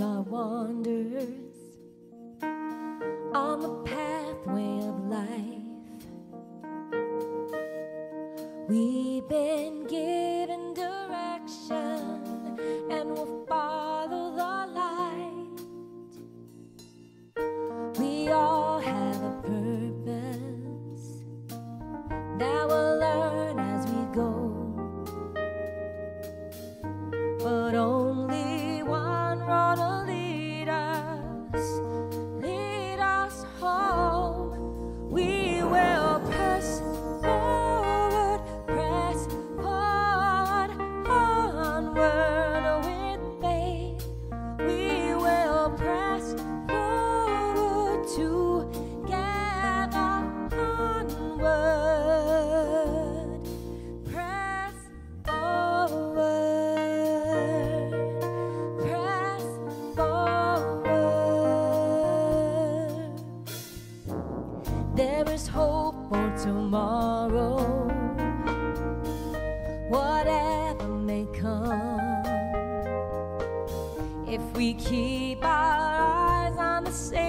my wanderers on the pathway of life. We've been given direction and we'll follow the light. We all have a purpose that we'll learn as we go. But there is hope for tomorrow. Whatever may come, if we keep our eyes on the same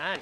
Amen.